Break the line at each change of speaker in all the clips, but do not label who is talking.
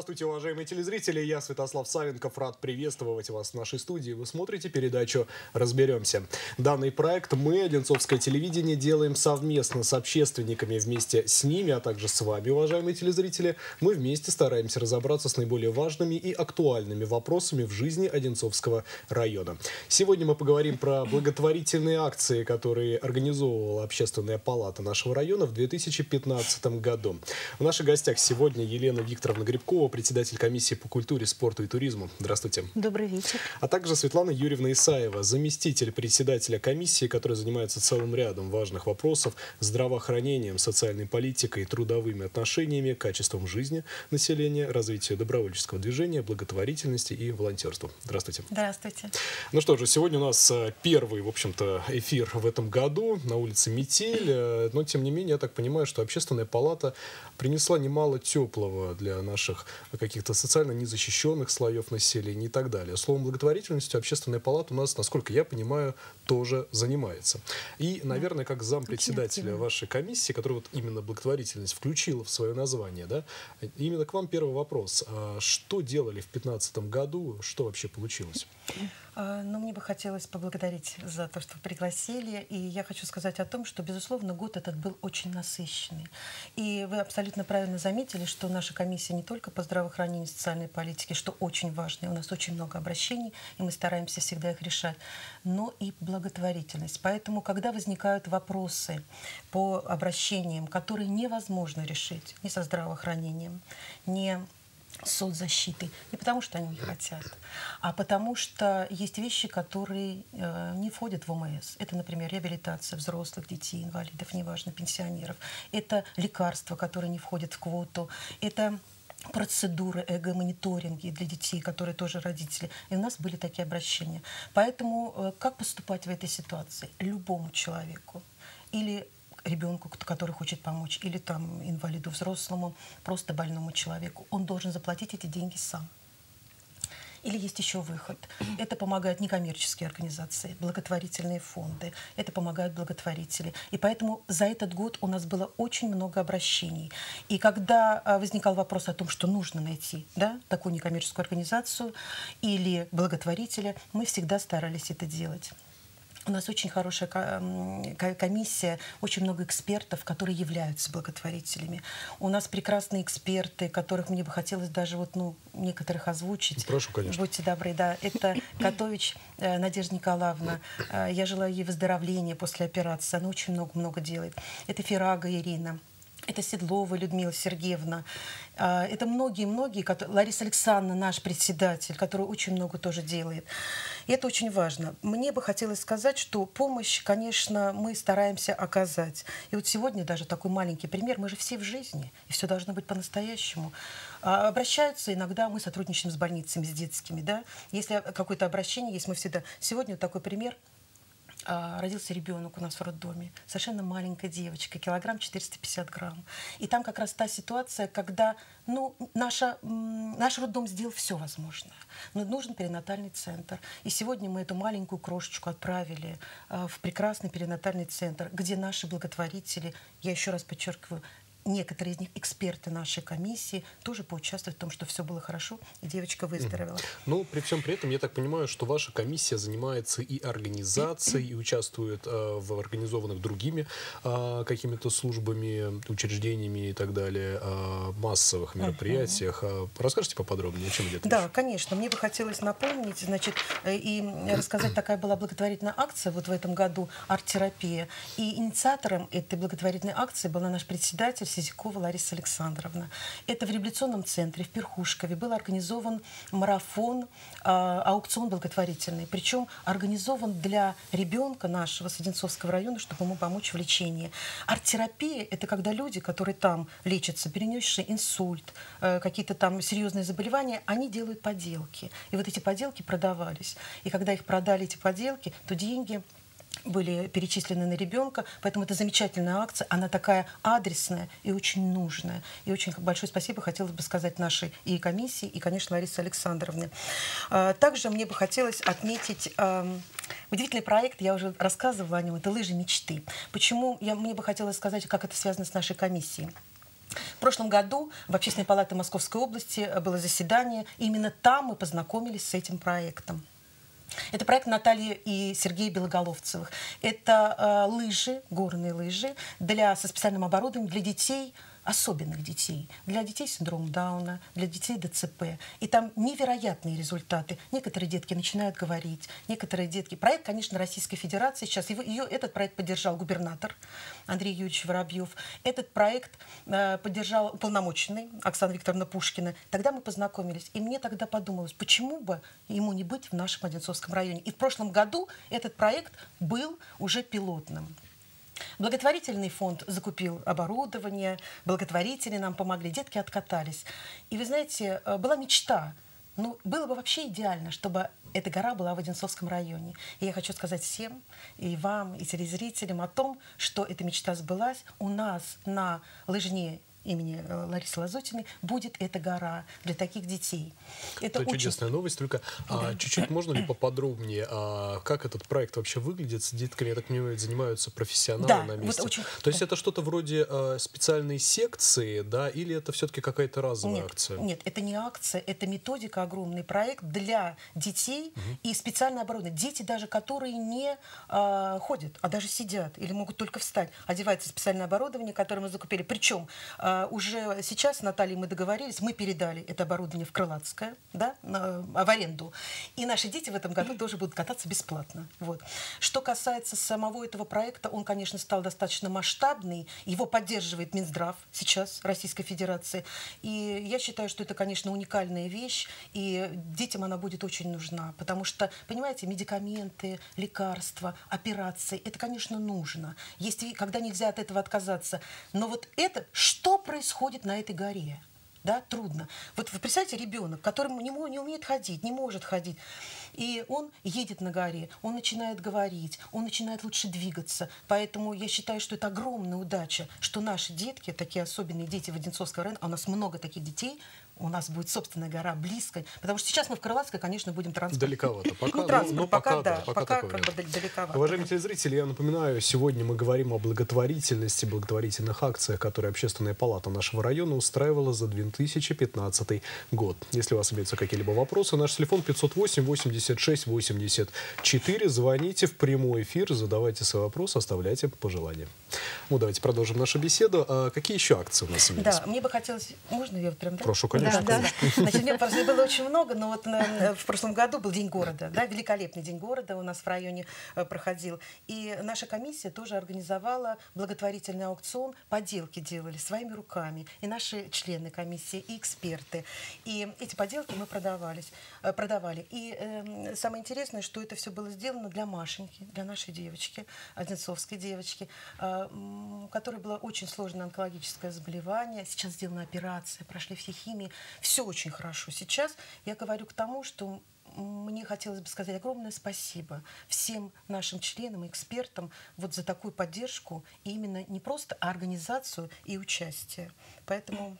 Здравствуйте, уважаемые телезрители. Я Святослав Савенков. Рад приветствовать вас в нашей студии. Вы смотрите передачу «Разберемся». Данный проект мы, Одинцовское телевидение, делаем совместно с общественниками. Вместе с ними, а также с вами, уважаемые телезрители, мы вместе стараемся разобраться с наиболее важными и актуальными вопросами в жизни Одинцовского района. Сегодня мы поговорим про благотворительные акции, которые организовывала Общественная палата нашего района в 2015 году. В наших гостях сегодня Елена Викторовна Грибкова, председатель комиссии по культуре, спорту и туризму. Здравствуйте.
Добрый вечер.
А также Светлана Юрьевна Исаева, заместитель председателя комиссии, которая занимается целым рядом важных вопросов здравоохранением, социальной политикой, трудовыми отношениями, качеством жизни населения, развитием добровольческого движения, благотворительности и волонтерства. Здравствуйте.
Здравствуйте.
Ну что же, сегодня у нас э, первый, в общем-то, эфир в этом году на улице Метель, э, но тем не менее, я так понимаю, что общественная палата принесла немало теплого для наших каких-то социально незащищенных слоев населения и так далее. Словом, благотворительностью общественная палата у нас, насколько я понимаю, тоже занимается. И, наверное, как зампредседателя вашей комиссии, которая вот именно благотворительность включила в свое название, да, именно к вам первый вопрос. А что делали в 2015 году, что вообще получилось?
А, ну, мне бы хотелось поблагодарить за то, что пригласили. И я хочу сказать о том, что, безусловно, год этот был очень насыщенный. И вы абсолютно правильно заметили, что наша комиссия не только по здравоохранению и социальной политике, что очень важно, у нас очень много обращений, и мы стараемся всегда их решать, но и благотворительность. Поэтому, когда возникают вопросы по обращениям, которые невозможно решить ни со здравоохранением, ни соцзащиты. Не потому, что они не хотят, а потому что есть вещи, которые э, не входят в ОМС. Это, например, реабилитация взрослых, детей, инвалидов, неважно, пенсионеров. Это лекарства, которые не входят в квоту. Это процедуры эго-мониторинги для детей, которые тоже родители. И у нас были такие обращения. Поэтому э, как поступать в этой ситуации? Любому человеку или ребенку, который хочет помочь, или там инвалиду взрослому, просто больному человеку, он должен заплатить эти деньги сам. Или есть еще выход. Это помогают некоммерческие организации, благотворительные фонды. Это помогают благотворители. И поэтому за этот год у нас было очень много обращений. И когда а, возникал вопрос о том, что нужно найти да, такую некоммерческую организацию или благотворителя, мы всегда старались это делать. У нас очень хорошая комиссия, очень много экспертов, которые являются благотворителями. У нас прекрасные эксперты, которых мне бы хотелось даже вот, ну, некоторых озвучить.
Прошу, конечно.
Будьте добры, да. Это Котович э, Надежда Николаевна. Э, я желаю ей выздоровления после операции. Она очень много-много делает. Это Ферага Ирина. Это Седлова Людмила Сергеевна. А, это многие-многие, Лариса Александровна, наш председатель, который очень много тоже делает. И это очень важно. Мне бы хотелось сказать, что помощь, конечно, мы стараемся оказать. И вот сегодня даже такой маленький пример. Мы же все в жизни, и все должно быть по-настоящему. А, обращаются иногда, мы сотрудничаем с больницами, с детскими, да. Если какое-то обращение есть, мы всегда... Сегодня вот такой пример – родился ребенок у нас в роддоме, совершенно маленькая девочка, килограмм 450 грамм. И там как раз та ситуация, когда ну, наша, наш роддом сделал все возможное, но нужен перинатальный центр. И сегодня мы эту маленькую крошечку отправили а, в прекрасный перинатальный центр, где наши благотворители, я еще раз подчеркиваю, некоторые из них, эксперты нашей комиссии, тоже поучаствовать в том, что все было хорошо, и девочка выздоровела.
Ну, при всем при этом, я так понимаю, что ваша комиссия занимается и организацией, и участвует э, в организованных другими э, какими-то службами, учреждениями и так далее, э, массовых мероприятиях. Uh-huh. Расскажите поподробнее, о чем идет
Да, речь? конечно. Мне бы хотелось напомнить, значит, э, и рассказать, такая была благотворительная акция вот в этом году, арт-терапия. И инициатором этой благотворительной акции была наш председатель Сизякова Лариса Александровна. Это в революционном центре в Перхушкове был организован марафон, а, аукцион благотворительный. Причем организован для ребенка нашего с Одинцовского района, чтобы ему помочь в лечении. Арт-терапия – это когда люди, которые там лечатся, перенесшие инсульт, э, какие-то там серьезные заболевания, они делают поделки. И вот эти поделки продавались. И когда их продали, эти поделки, то деньги были перечислены на ребенка, поэтому это замечательная акция, она такая адресная и очень нужная. И очень большое спасибо хотелось бы сказать нашей и комиссии, и, конечно, Ларисе Александровне. А, также мне бы хотелось отметить удивительный проект, я уже рассказывала о нем, это «Лыжи мечты». Почему? Я, мне бы хотелось сказать, как это связано с нашей комиссией. В прошлом году в Общественной палате Московской области было заседание. Именно там мы познакомились с этим проектом. Это проект Натальи и Сергея Белоголовцевых. Это э, лыжи, горные лыжи для, со специальным оборудованием для детей – особенных детей, для детей с Дауна, для детей ДЦП. И там невероятные результаты. Некоторые детки начинают говорить, некоторые детки... Проект, конечно, Российской Федерации сейчас. Его, ее, этот проект поддержал губернатор Андрей Юрьевич Воробьев. Этот проект э, поддержал уполномоченный Оксана Викторовна Пушкина. Тогда мы познакомились. И мне тогда подумалось, почему бы ему не быть в нашем Одинцовском районе. И в прошлом году этот проект был уже пилотным. Благотворительный фонд закупил оборудование, благотворители нам помогли, детки откатались. И вы знаете, э, была мечта, ну, было бы вообще идеально, чтобы эта гора была в Одинцовском районе. И я хочу сказать всем, и вам, и телезрителям о том, что эта мечта сбылась. У нас на лыжне имени э, Ларисы Лазутиной будет эта гора для таких детей.
Это, Это очень... чудесная новость, только а, да. а, чуть-чуть можно ли поподробнее, а, как этот проект вообще выглядит с детками, я так понимаю, занимаются профессионалы да, на месте. Вот очень... То есть да. это что-то вроде а, специальной секции, да, или это все-таки какая-то разовая
нет,
акция?
Нет, это не акция, это методика, огромный проект для детей угу. и специальное оборудование. Дети даже, которые не а, ходят, а даже сидят или могут только встать, одевается специальное оборудование, которое мы закупили. Причем а, уже сейчас с Натальей мы договорились, мы передали это оборудование в Крылатское, да, на, в аренду. И наши дети в этом году тоже будут кататься бесплатно. Вот. Что касается самого этого проекта, он, конечно, стал достаточно масштабный. Его поддерживает Минздрав сейчас Российской Федерации. И я считаю, что это, конечно, уникальная вещь. И детям она будет очень нужна. Потому что, понимаете, медикаменты, лекарства, операции, это, конечно, нужно. Есть, когда нельзя от этого отказаться. Но вот это, что происходит на этой горе? Да, трудно. Вот вы представьте, ребенок, который не, не умеет ходить, не может ходить, и он едет на горе, он начинает говорить, он начинает лучше двигаться. Поэтому я считаю, что это огромная удача, что наши детки, такие особенные дети в Одинцовском районе, а у нас много таких детей, у нас будет собственная гора близко. Потому что сейчас мы в Крылатской, конечно, будем транспорт.
Далековато. Пока,
ну, транспорт,
но,
пока,
пока,
да,
пока,
пока как бы далековато.
Уважаемые телезрители, я напоминаю, сегодня мы говорим о благотворительности, благотворительных акциях, которые Общественная палата нашего района устраивала за 2015 год. Если у вас имеются какие-либо вопросы, наш телефон 508 86 84. Звоните в прямой эфир, задавайте свои вопросы, оставляйте пожелания. Ну, давайте продолжим нашу беседу. А какие еще акции у нас
имеются? Да, мне бы хотелось... Можно я прям...
Прошу, конечно.
Да, да. Значит, мне просто было очень много, но вот на, в прошлом году был День города, да, великолепный День города у нас в районе э, проходил. И наша комиссия тоже организовала благотворительный аукцион, поделки делали своими руками. И наши члены комиссии, и эксперты. И эти поделки мы продавались, э, продавали. И э, самое интересное, что это все было сделано для Машеньки, для нашей девочки, Одинцовской девочки, э, которой было очень сложное онкологическое заболевание. Сейчас сделана операция, прошли все химии. Все очень хорошо. Сейчас я говорю к тому, что мне хотелось бы сказать огромное спасибо всем нашим членам и экспертам вот за такую поддержку, и именно не просто а организацию и участие. Поэтому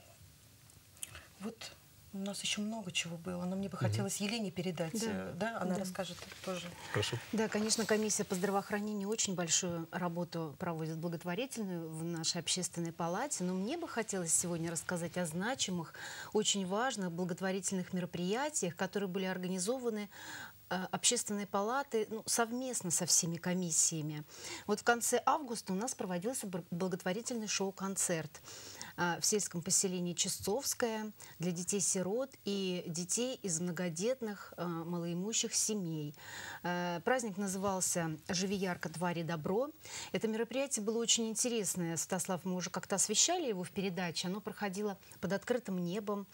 вот у нас еще много чего было, но мне бы хотелось угу. Елене передать, да, э, да? она да. расскажет тоже.
Прошу. Да, конечно, комиссия по здравоохранению очень большую работу проводит благотворительную в нашей общественной палате, но мне бы хотелось сегодня рассказать о значимых, очень важных благотворительных мероприятиях, которые были организованы э, общественной палаты ну, совместно со всеми комиссиями. Вот в конце августа у нас проводился благотворительный шоу-концерт. А, в сельском поселении Чистовское для детей-сирот и детей из многодетных а, малоимущих семей. А, праздник назывался «Живи ярко, твари добро». Это мероприятие было очень интересное. Святослав, мы уже как-то освещали его в передаче. Оно проходило под открытым небом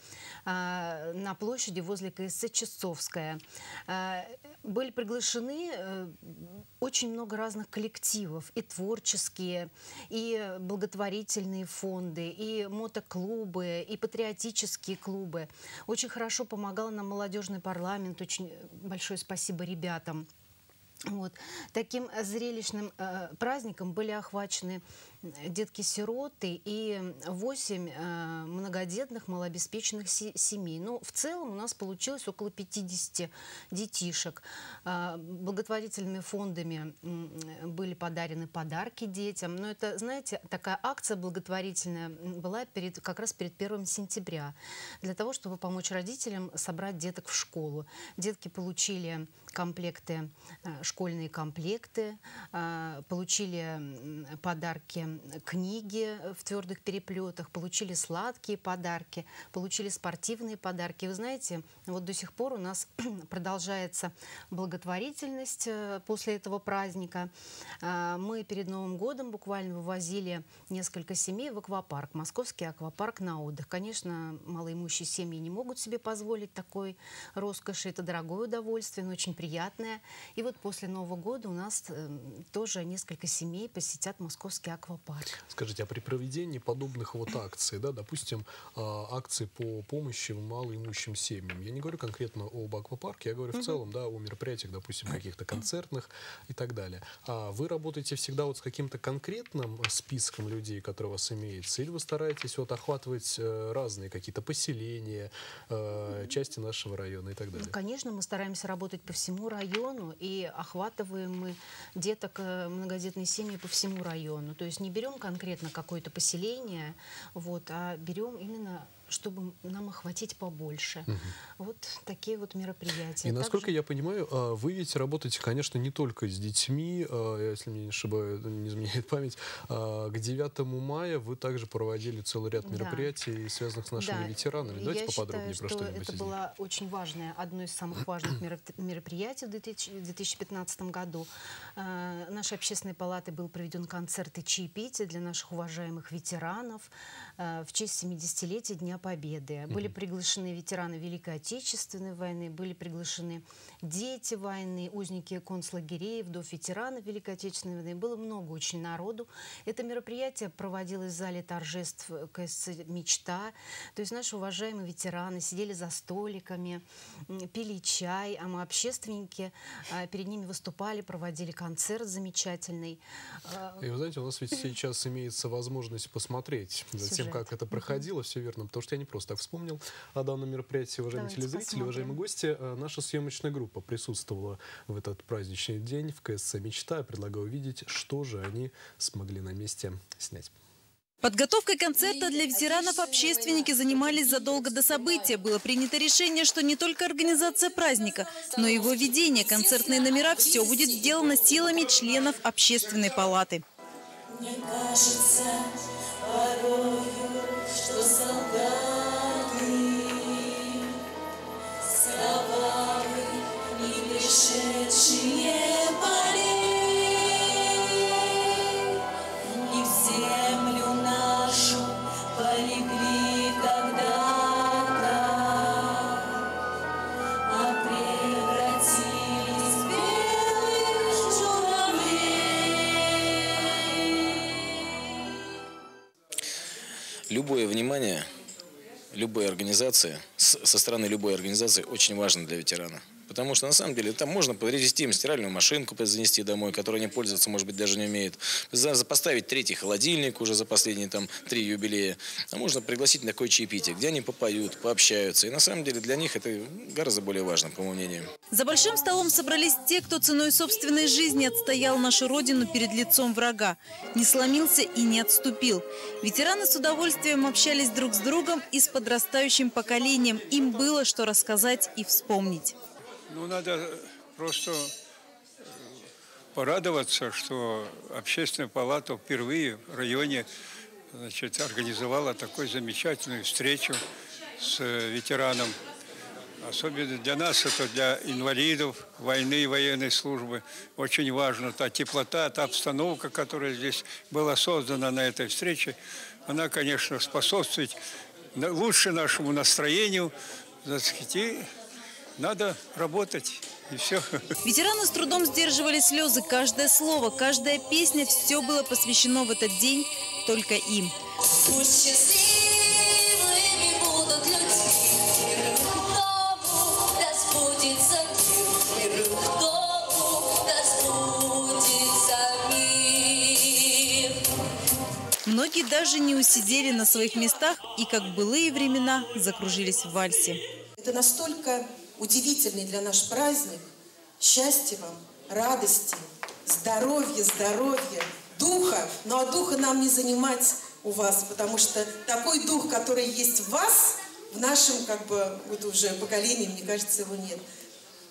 на площади возле КСЦ Чистовская. Были приглашены э, очень много разных коллективов, и творческие, и благотворительные фонды, и мотоклубы, и патриотические клубы. Очень хорошо помогал нам молодежный парламент. Очень большое спасибо ребятам. Вот. Таким зрелищным э, праздником были охвачены детки-сироты и 8 э, многодетных малообеспеченных семей. Ну, в целом у нас получилось около 50 детишек. Э, благотворительными фондами были подарены подарки детям. Но это, знаете, такая акция благотворительная была перед, как раз перед 1 сентября для того, чтобы помочь родителям собрать деток в школу. Детки получили комплекты, э, школьные комплекты, получили подарки книги в твердых переплетах, получили сладкие подарки, получили спортивные подарки. Вы знаете, вот до сих пор у нас продолжается благотворительность э, после этого праздника. Мы перед Новым годом буквально вывозили несколько семей в аквапарк, московский аквапарк на отдых. Конечно, малоимущие семьи не могут себе позволить такой роскоши. Это дорогое удовольствие, но очень приятное. И вот после Нового года у нас э, тоже несколько семей посетят московский аквапарк.
Скажите, а при проведении подобных вот акций, да, допустим, а, акции по помощи малоимущим семьям, я не говорю конкретно об аквапарке, я говорю в целом, да, о мероприятиях, допустим, каких-то концертных и так далее. А вы работаете всегда вот с каким-то конкретным списком людей, которые у вас имеются, или вы стараетесь вот охватывать э, разные какие-то поселения, э, части нашего района и так далее?
Ну, конечно, мы стараемся работать по всему району и охватываем мы деток э, многодетной семьи по всему району. То есть не берем конкретно какое-то поселение, вот, а берем именно чтобы нам охватить побольше. Угу. Вот такие вот мероприятия.
И насколько Также... я понимаю, а, вы ведь работаете, конечно, не только с детьми, а, если мне не ошибаюсь, не изменяет память. А, к 9 мая вы также проводили целый ряд мероприятий, да. связанных с нашими да. ветеранами. Давайте
я
поподробнее
считаю,
про что-нибудь
Это
из
было очень важное, одно из самых важных мероприятий в 2015 году. Нашей общественной палаты был проведен концерт и чаепитие для наших уважаемых ветеранов в честь 70-летия Дня Победы. Были приглашены ветераны Великой Отечественной войны, были приглашены дети войны, узники концлагерей, вдов ветеранов Великой Отечественной войны. Было много очень народу. Это мероприятие проводилось в зале торжеств КСЦ «Мечта». То есть наши уважаемые ветераны сидели за столиками, пили чай, а мы, общественники, а, перед ними выступали, проводили концерт замечательный.
А, И вы знаете, у нас ведь сейчас имеется возможность посмотреть за тем, как это проходило, все верно, потому что я не просто так вспомнил о данном мероприятии, уважаемые Давайте телезрители, посмотрим. уважаемые гости. Э, наша съемочная группа присутствовала в этот праздничный день в КСЦ «Мечта». Я предлагаю увидеть, что же они смогли на месте снять.
Подготовкой концерта для ветеранов общественники занимались задолго до события. Было принято решение, что не только организация праздника, но и его ведение, концертные номера – все будет сделано силами членов общественной палаты. Мне кажется, порою,
любое внимание любой организации, со стороны любой организации очень важно для ветерана. Потому что на самом деле там можно привезти им стиральную машинку, занести домой, которой они пользоваться, может быть, даже не умеют. Поставить третий холодильник уже за последние там три юбилея. А можно пригласить на такое чаепитие, где они попоют, пообщаются. И на самом деле для них это гораздо более важно, по моему мнению.
За большим столом собрались те, кто ценой собственной жизни отстоял нашу родину перед лицом врага. Не сломился и не отступил. Ветераны с удовольствием общались друг с другом и с подрастающим поколением. Им было что рассказать и вспомнить.
Ну, надо просто э, порадоваться, что общественная палата впервые в районе значит, организовала такую замечательную встречу с э, ветераном. Особенно для нас, это для инвалидов войны и военной службы. Очень важно та теплота, та обстановка, которая здесь была создана на этой встрече. Она, конечно, способствует лучше нашему настроению, и надо работать. И все.
Ветераны с трудом сдерживали слезы. Каждое слово, каждая песня, все было посвящено в этот день только им. Многие даже не усидели на своих местах и, как былые времена, закружились в вальсе.
Это настолько удивительный для наш праздник. Счастья вам, радости, здоровья, здоровья, духа. Но а духа нам не занимать у вас, потому что такой дух, который есть в вас, в нашем как бы вот уже поколении, мне кажется, его нет.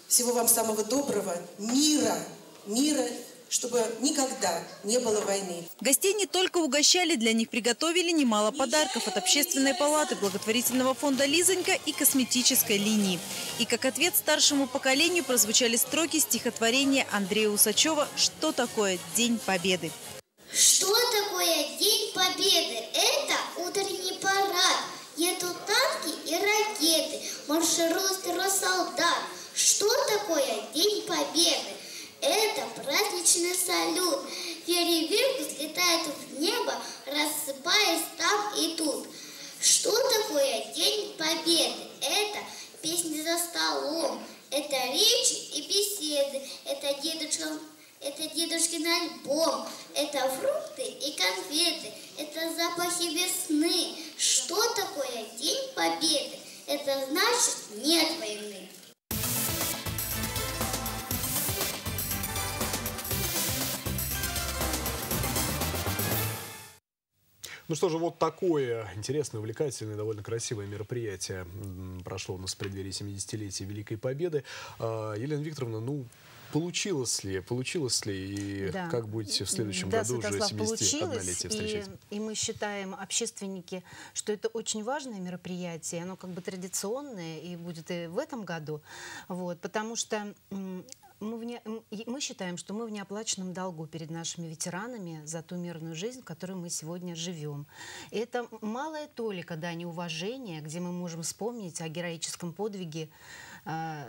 Всего вам самого доброго, мира, мира чтобы никогда не было войны.
Гостей не только угощали, для них приготовили немало подарков от общественной палаты, благотворительного фонда «Лизонька» и косметической линии. И как ответ старшему поколению прозвучали строки стихотворения Андрея Усачева «Что такое День Победы?».
Что такое День Победы? Это утренний парад. Едут танки и ракеты, маршируют солдат. Что такое День Победы? Это праздничный салют. Фейерверк взлетает в небо, рассыпаясь там и тут. Что такое День Победы? Это песни за столом, это речи и беседы, это дедушка это дедушкин альбом, это фрукты и конфеты, это запахи весны. Что такое День Победы? Это значит нет войны.
Ну что же, вот такое интересное, увлекательное, довольно красивое мероприятие прошло у нас в преддверии 70-летия Великой Победы. А, Елена Викторовна, ну, Получилось ли, получилось ли, и да. как будете в следующем
да,
году уже 71-летие встречать?
И, и мы считаем, общественники, что это очень важное мероприятие, оно как бы традиционное и будет и в этом году, вот, потому что мы, вне, мы считаем, что мы в неоплаченном долгу перед нашими ветеранами за ту мирную жизнь, в которой мы сегодня живем. И это малая толика дани уважения, где мы можем вспомнить о героическом подвиге, а,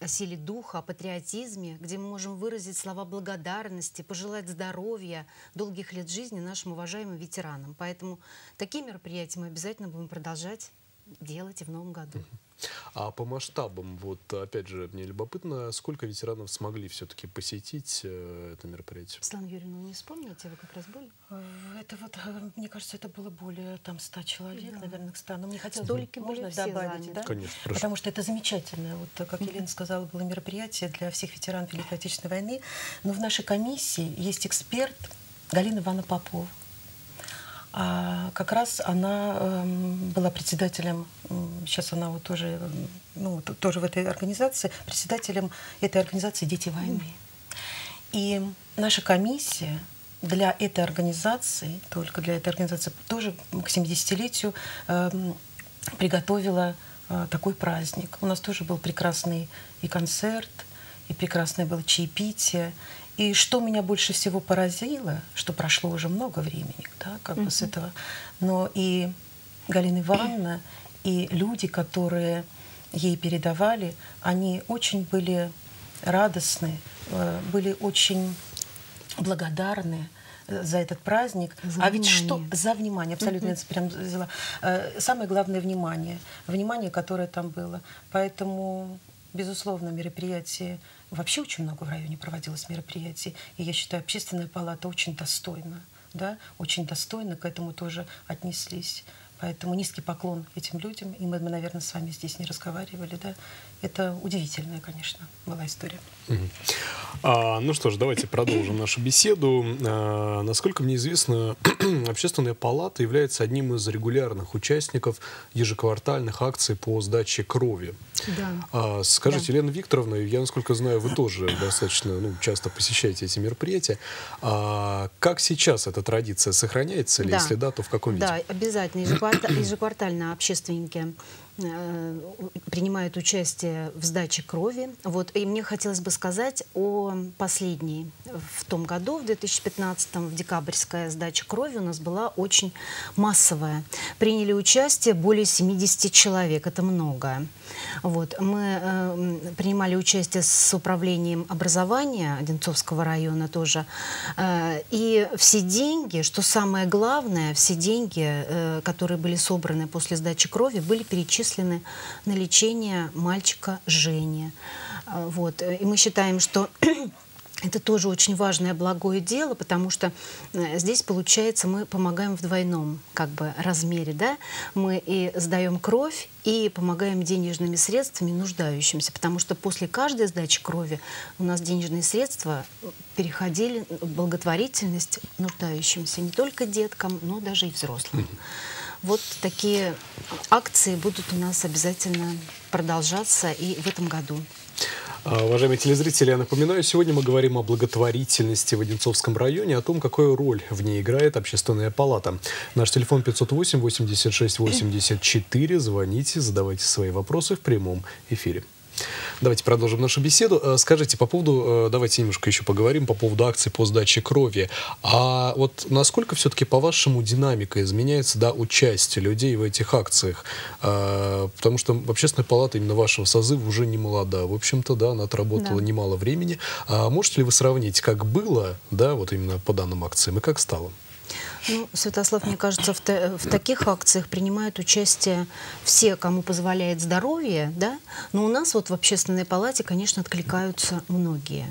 о силе духа, о патриотизме, где мы можем выразить слова благодарности, пожелать здоровья, долгих лет жизни нашим уважаемым ветеранам. Поэтому такие мероприятия мы обязательно будем продолжать делать и в новом году.
А по масштабам, вот опять же, мне любопытно, сколько ветеранов смогли все-таки посетить э, это мероприятие?
Светлана Юрьевна, вы не вспомните, вы как раз были?
Э, это вот, э, мне кажется, это было более там 100 человек, да. наверное, к 100. Но мне хотелось
Столики
можно добавить, да?
Конечно, прошу.
Потому что это замечательно. Вот, как Елена сказала, было мероприятие для всех ветеранов Великой Отечественной войны. Но в нашей комиссии есть эксперт Галина Ивановна Попова. А как раз она э, была председателем, сейчас она вот тоже, ну, тоже в этой организации, председателем этой организации «Дети войны». И наша комиссия для этой организации, только для этой организации, тоже к 70-летию э, приготовила э, такой праздник. У нас тоже был прекрасный и концерт, и прекрасное было чаепитие, и что меня больше всего поразило, что прошло уже много времени, да, как бы с этого, но и Галина Ивановна, и люди, которые ей передавали, они очень были радостны, э, были очень благодарны э, за этот праздник.
За
а
внимание.
ведь что за внимание, абсолютно uh-huh. прям взяла. Э, самое главное внимание, внимание, которое там было. Поэтому, безусловно, мероприятие Вообще очень много в районе проводилось мероприятий, и я считаю, общественная палата очень достойна, да, очень достойно к этому тоже отнеслись. Поэтому низкий поклон этим людям. И мы, мы, наверное, с вами здесь не разговаривали, да. Это удивительная, конечно, была история.
А, ну что ж, давайте продолжим нашу беседу. А, насколько мне известно, Общественная палата является одним из регулярных участников ежеквартальных акций по сдаче крови.
Да.
А, скажите, да. Елена Викторовна, я, насколько знаю, вы тоже достаточно ну, часто посещаете эти мероприятия. А, как сейчас эта традиция сохраняется ли? Да. Если да, то в каком виде?
Да, обязательно. Ежеквартально общественники принимают участие в сдаче крови. Вот, и мне хотелось бы сказать о последней. В том году, в 2015 в декабрьская сдача крови у нас была очень массовая. Приняли участие более 70 человек, это много. Вот, мы э, принимали участие с управлением образования Одинцовского района тоже. Э, и все деньги, что самое главное, все деньги, э, которые были собраны после сдачи крови, были перечислены на лечение мальчика Жени. А, вот. И мы считаем, что это тоже очень важное благое дело, потому что э, здесь, получается, мы помогаем в двойном как бы, размере. Да? Мы и сдаем кровь, и помогаем денежными средствами нуждающимся, потому что после каждой сдачи крови у нас денежные средства переходили в благотворительность нуждающимся, не только деткам, но даже и взрослым. Вот такие акции будут у нас обязательно продолжаться и в этом году.
А, уважаемые телезрители, я напоминаю, сегодня мы говорим о благотворительности в Одинцовском районе, о том, какую роль в ней играет общественная палата. Наш телефон 508 86 84. Звоните, задавайте свои вопросы в прямом эфире. Давайте продолжим нашу беседу. Э, скажите, по поводу, э, давайте немножко еще поговорим по поводу акций по сдаче крови. А вот насколько все-таки, по-вашему, динамика изменяется, да, участие людей в этих акциях? А, потому что общественная палата именно вашего созыва уже не молода. В общем-то, да, она отработала да. немало времени. А можете ли вы сравнить, как было, да, вот именно по данным акциям, и как стало?
Ну, Святослав, мне кажется, в, в таких акциях принимают участие все, кому позволяет здоровье, да, но у нас вот в общественной палате, конечно, откликаются многие.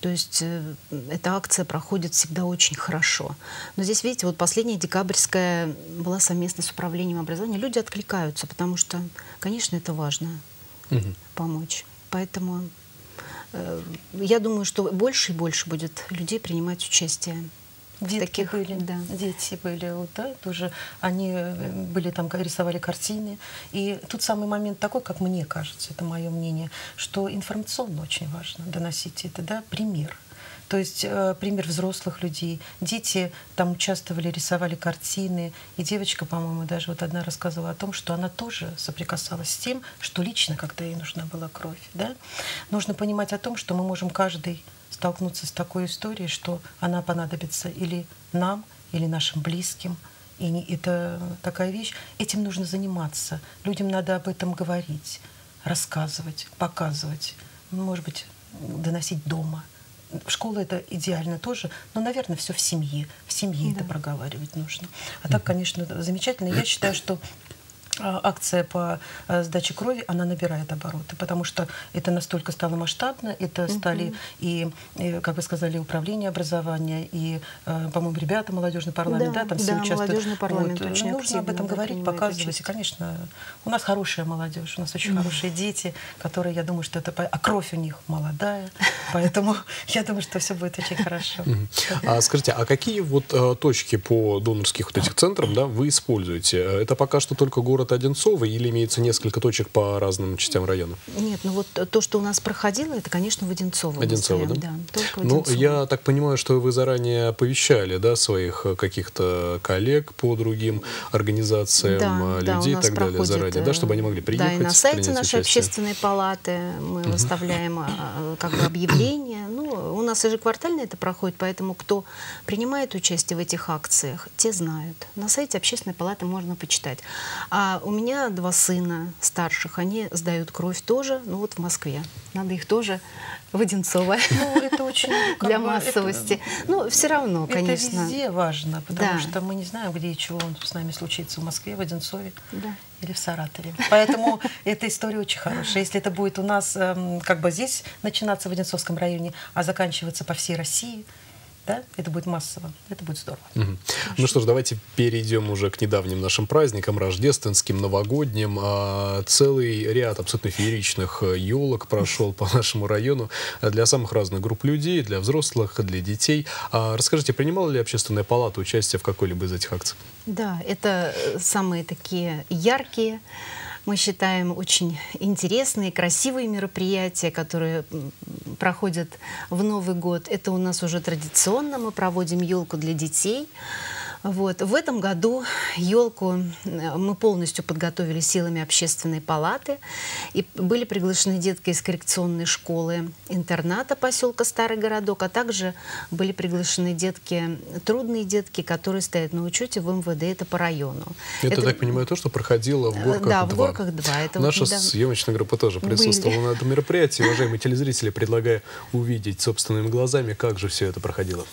То есть э, эта акция проходит всегда очень хорошо. Но здесь, видите, вот последняя декабрьская была совместно с управлением образования. Люди откликаются, потому что, конечно, это важно угу. помочь. Поэтому э, я думаю, что больше и больше будет людей принимать участие
Детки таких, были, да. дети были, вот, да, тоже они э, были там, рисовали картины. И тут самый момент такой, как мне кажется, это мое мнение, что информационно очень важно доносить это, да, пример. То есть э, пример взрослых людей. Дети там участвовали, рисовали картины. И девочка, по-моему, даже вот одна рассказывала о том, что она тоже соприкасалась с тем, что лично, когда ей нужна была кровь. Да? Нужно понимать о том, что мы можем каждый столкнуться с такой историей, что она понадобится или нам, или нашим близким. И это такая вещь. Этим нужно заниматься. Людям надо об этом говорить, рассказывать, показывать. Может быть, доносить дома. Школа это идеально тоже, но, наверное, все в семье. В семье да. это проговаривать нужно. А так, конечно, замечательно. Я считаю, что акция по а, сдаче крови, она набирает обороты, потому что это настолько стало масштабно, это стали и, и, как вы сказали, управление образования, и, а, по-моему, ребята, молодежный парламент, да, да там да, все участвуют.
молодежный парламент вот. очень
Нужно об этом говорить, показывать. И, конечно, у нас хорошая молодежь, у нас очень хорошие дети, которые, я думаю, что это... А кровь у них молодая, поэтому я думаю, что все будет очень хорошо.
А скажите, а какие вот э, точки по донорских вот этих центрам да, вы используете? Это пока что только город от Одинцова или имеется несколько точек по разным частям района?
Нет, ну вот то, что у нас проходило, это, конечно, в Одинцово.
Одинцово, да? Да, только в Ну, я так понимаю, что вы заранее оповещали, да, своих каких-то коллег по другим организациям, да, людей да, и так далее заранее, да, чтобы они могли приехать,
Да, и на сайте нашей участие. общественной палаты мы угу. выставляем как бы объявления. Ну, у нас ежеквартально это проходит, поэтому кто принимает участие в этих акциях, те знают. На сайте общественной палаты можно почитать. А у меня два сына старших, они сдают кровь тоже, ну вот в Москве. Надо их тоже в Одинцово.
Ну, это очень...
Для массовости. Это, ну, все равно, конечно.
Это везде важно, потому да. что мы не знаем, где и чего с нами случится. В Москве, в Одинцове да. или в Саратове. Поэтому эта история очень хорошая. Если это будет у нас эм, как бы здесь начинаться в Одинцовском районе, а заканчиваться по всей России, да, это будет массово, это будет здорово.
Угу. Ну что ж, давайте перейдем уже к недавним нашим праздникам, рождественским, новогодним. А, целый ряд абсолютно фееричных елок прошел по нашему району для самых разных групп людей, для взрослых, для детей. А, расскажите, принимала ли общественная палата участие в какой-либо из этих акций?
Да, это самые такие яркие мы считаем очень интересные, красивые мероприятия, которые проходят в Новый год. Это у нас уже традиционно. Мы проводим елку для детей. Вот. В этом году елку э, мы полностью подготовили силами общественной палаты. И были приглашены детки из коррекционной школы интерната поселка Старый городок, а также были приглашены детки, трудные детки, которые стоят на учете в МВД, это по району.
Это, это так понимаю, то, что проходило в э, Горках 2.
Да, в Горках 2.
Это Наша вот съемочная группа тоже присутствовала были. на этом мероприятии. Уважаемые телезрители, предлагаю увидеть собственными глазами, как же все это проходило.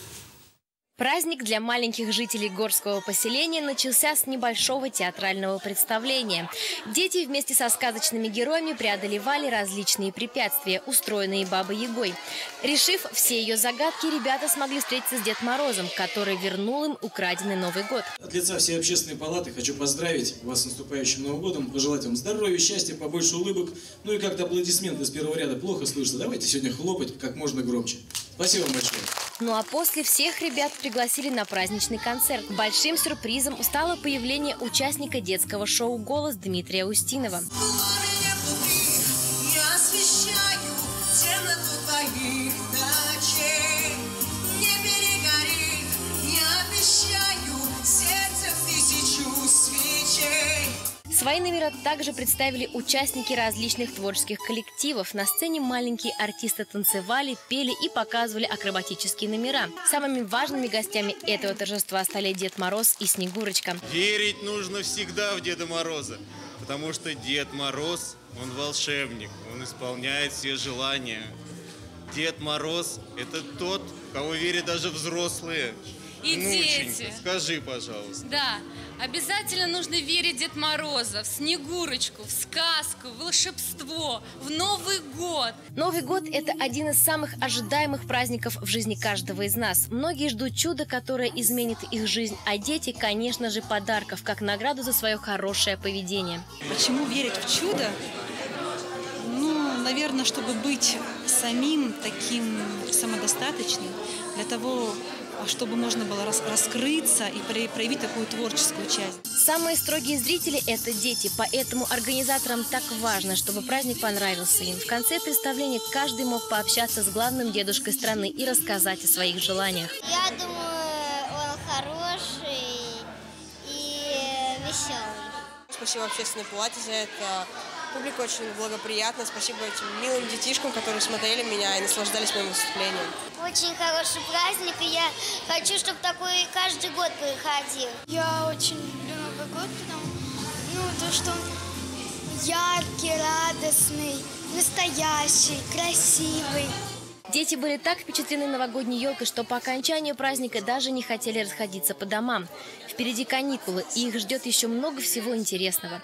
Праздник для маленьких жителей горского поселения начался с небольшого театрального представления. Дети вместе со сказочными героями преодолевали различные препятствия, устроенные Бабой Ягой. Решив все ее загадки, ребята смогли встретиться с Дед Морозом, который вернул им украденный Новый год.
От лица всей общественной палаты хочу поздравить вас с наступающим Новым годом, пожелать вам здоровья, счастья, побольше улыбок. Ну и как-то аплодисменты с первого ряда плохо слышно. Давайте сегодня хлопать как можно громче. Спасибо вам большое.
Ну а после всех ребят пригласили на праздничный концерт. Большим сюрпризом стало появление участника детского шоу «Голос» Дмитрия Устинова.
Я освещаю темноту твоих
Свои номера также представили участники различных творческих коллективов. На сцене маленькие артисты танцевали, пели и показывали акробатические номера. Самыми важными гостями этого торжества стали Дед Мороз и Снегурочка.
Верить нужно всегда в Деда Мороза, потому что Дед Мороз, он волшебник, он исполняет все желания. Дед Мороз – это тот, в кого верят даже взрослые.
И
Внученька,
дети.
скажи, пожалуйста.
Да, обязательно нужно верить в Дед Мороза, в Снегурочку, в сказку, в волшебство, в Новый год.
Новый год – это один из самых ожидаемых праздников в жизни каждого из нас. Многие ждут чуда, которое изменит их жизнь, а дети, конечно же, подарков, как награду за свое хорошее поведение.
Почему верить в чудо? Ну, наверное, чтобы быть самим таким самодостаточным, для того, чтобы можно было рас- раскрыться и проявить такую творческую часть.
Самые строгие зрители – это дети, поэтому организаторам так важно, чтобы праздник понравился им. В конце представления каждый мог пообщаться с главным дедушкой страны и рассказать о своих желаниях.
Я думаю, он хороший и веселый.
Спасибо общественной палате за это. Публика очень благоприятна. Спасибо этим милым детишкам, которые смотрели меня и наслаждались моим выступлением.
Очень хороший праздник, и я хочу, чтобы такой каждый год проходил.
Я очень люблю Новый год, потому ну, то, что он яркий, радостный, настоящий, красивый.
Дети были так впечатлены новогодней елкой, что по окончанию праздника даже не хотели расходиться по домам. Впереди каникулы, и их ждет еще много всего интересного.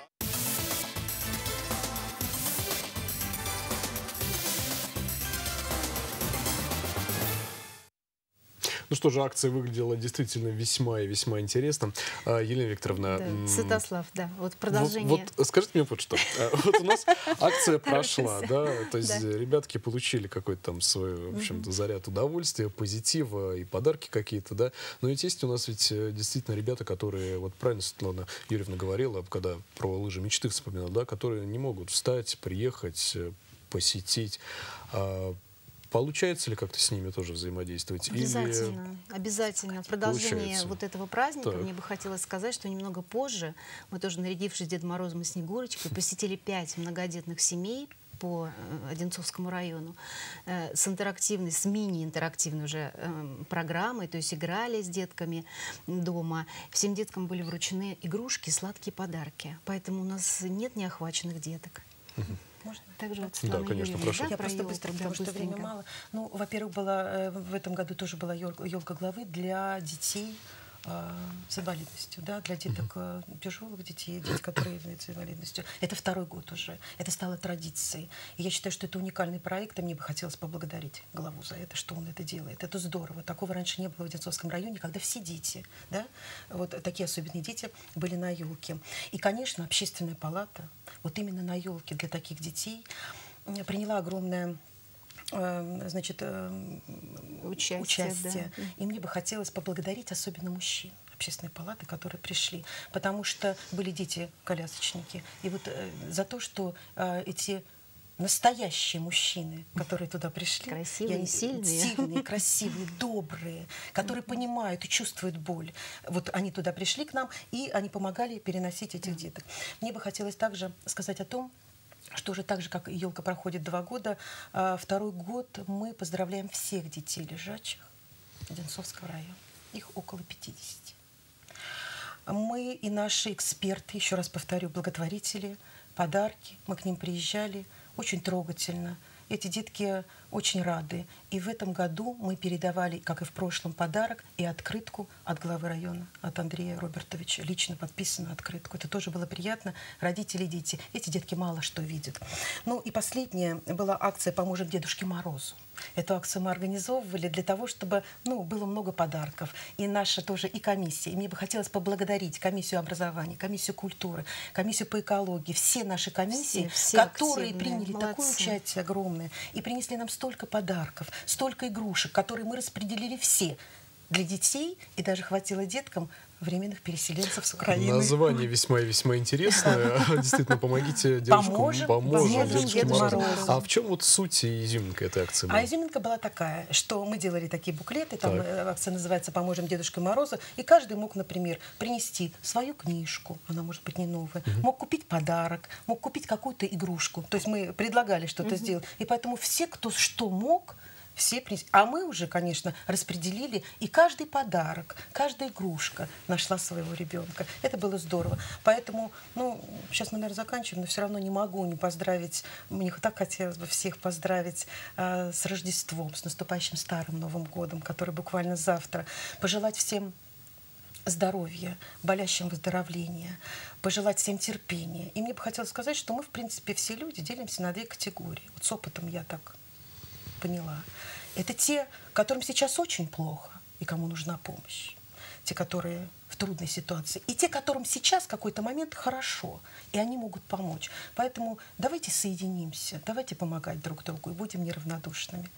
Ну что же, акция выглядела действительно весьма и весьма интересно. А, Елена Викторовна...
Да, Святослав, да, вот
Вот,
продолжение.
вот скажите мне вот что. А, Вот у нас акция прошла, да, то есть
Да.
э, ребятки получили какой-то там свой, в общем-то, заряд удовольствия, позитива и подарки какие-то, да. Но ведь есть у нас ведь э, действительно ребята, которые, вот правильно Светлана Юрьевна говорила, когда про лыжи мечты вспоминала, да, которые не могут встать, приехать, э, посетить. Получается ли как-то с ними тоже взаимодействовать? Или-
Обязательно, обязательно. В продолжение
Получается.
вот этого праздника
Так.
мне бы хотелось сказать, что немного позже мы тоже, нарядившись Дедом Морозом и Снегурочкой, посетили пять многодетных семей по э, Одинцовскому району э, с интерактивной, с мини-интерактивной уже э, программой, то есть играли с детками дома. Всем деткам были вручены игрушки, сладкие подарки. Поэтому у нас нет неохваченных деток.
Можно?
Также вот
Да, конечно,
Юрьевна,
прошу.
да,
Я
про
просто быстро, потому что времени
быстренько.
мало. Ну, во-первых, была э, в этом году тоже была елка главы для детей с инвалидностью, да, для деток э, тяжелых детей, детей, которые являются инвалидностью. Это второй год уже. Это стало традицией. И я считаю, что это уникальный проект, и мне бы хотелось поблагодарить главу за это, что он это делает. Это здорово. Такого раньше не было в Одинцовском районе, когда все дети, да, вот такие особенные дети были на елке. И, конечно, общественная палата, вот именно на елке для таких детей приняла огромное э, значит, э,
Участие,
участие.
да.
И мне бы хотелось поблагодарить особенно мужчин общественной палаты, которые пришли, потому что были дети-колясочники. И вот э, за то, что э, эти настоящие мужчины, которые туда пришли,
Красивые,
они
сильные.
сильные, красивые, добрые, которые понимают и чувствуют боль. Вот они туда пришли к нам, и они помогали переносить этих деток. Мне бы хотелось также сказать о том, что уже так же, как елка проходит два года, а, второй год мы поздравляем всех детей лежачих Одинцовского района. Их около 50. Мы и наши эксперты, еще раз повторю, благотворители, подарки, мы к ним приезжали, очень трогательно. Эти детки очень рады. И в этом году мы передавали, как и в прошлом, подарок и открытку от главы района, от Андрея Робертовича. Лично подписанную открытку. Это тоже было приятно. Родители и дети. Эти детки мало что видят. Ну и последняя была акция «Поможем Дедушке Морозу». Эту акцию мы организовывали для того, чтобы ну, было много подарков. И наша тоже и комиссия. И мне бы хотелось поблагодарить комиссию образования, комиссию культуры, комиссию по экологии, все наши комиссии,
Все, все
которые
активные,
приняли такое
молодцы.
участие огромное и принесли нам столько подарков, столько игрушек, которые мы распределили все для детей, и даже хватило деткам временных переселенцев с Украины.
Название весьма и весьма интересное. Действительно, помогите дедушкам,
Поможем,
поможем Дедушке Морозу. А в чем вот суть и изюминка этой акции была?
А изюминка была такая, что мы делали такие буклеты, там
Так.
э, акция называется «Поможем Дедушке Морозу», и каждый мог, например, принести свою книжку, она может быть не новая, мог купить подарок, мог купить какую-то игрушку. То есть мы предлагали что-то
Мгм.
сделать. И поэтому все, кто что мог, все принесли. А мы уже, конечно, распределили, и каждый подарок, каждая игрушка нашла своего ребенка. Это было здорово. Поэтому, ну, сейчас, наверное, заканчиваем, но все равно не могу не поздравить, мне так хотелось бы всех поздравить э, с Рождеством, с наступающим Старым Новым Годом, который буквально завтра. Пожелать всем здоровья, болящим выздоровления, пожелать всем терпения. И мне бы хотелось сказать, что мы, в принципе, все люди делимся на две категории. Вот с опытом я так поняла. Это те, которым сейчас очень плохо и кому нужна помощь. Те, которые в трудной ситуации. И те, которым сейчас какой-то момент хорошо, и они могут помочь. Поэтому давайте соединимся, давайте помогать друг другу и будем неравнодушными.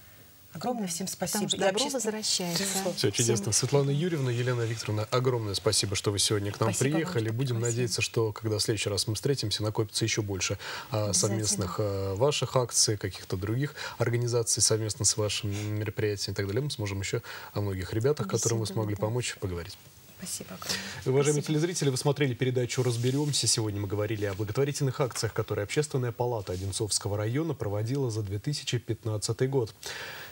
Огромное всем спасибо.
Потому что добро
обществен-
возвращается.
Все чудесно. Светлана Юрьевна, Елена Викторовна, огромное спасибо, что вы сегодня к нам
Спасибо вам,
приехали.
что
Будем надеяться, что когда в следующий раз мы встретимся, накопится еще больше а, совместных а, ваших акций, каких-то других организаций совместно с вашими мероприятиями и так далее. Мы сможем еще о многих ребятах, которым вы смогли помочь, поговорить.
Спасибо.
Уважаемые телезрители, вы смотрели передачу «Разберемся». Сегодня мы говорили о благотворительных акциях, которые Общественная палата Одинцовского района проводила за 2015 год.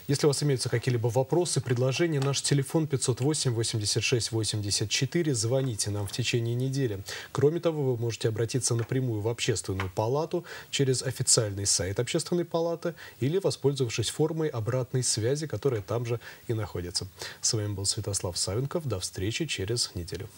Если у вас имеются какие-либо вопросы, предложения, наш телефон 508-86-84. Звоните нам в течение недели. Кроме того, вы можете обратиться напрямую в Общественную палату через официальный сайт Общественной палаты или воспользовавшись формой обратной связи, которая там же и находится. С вами был Святослав Савенков. До встречи через неделю.